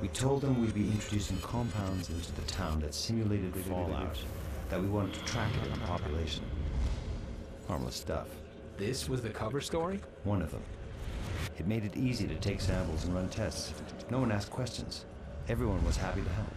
We told them we'd be introducing compounds into the town that simulated fallout, that we wanted to track it in the population. Harmless stuff. This was the cover story? One of them. It made it easy to take samples and run tests. No one asked questions. Everyone was happy to help.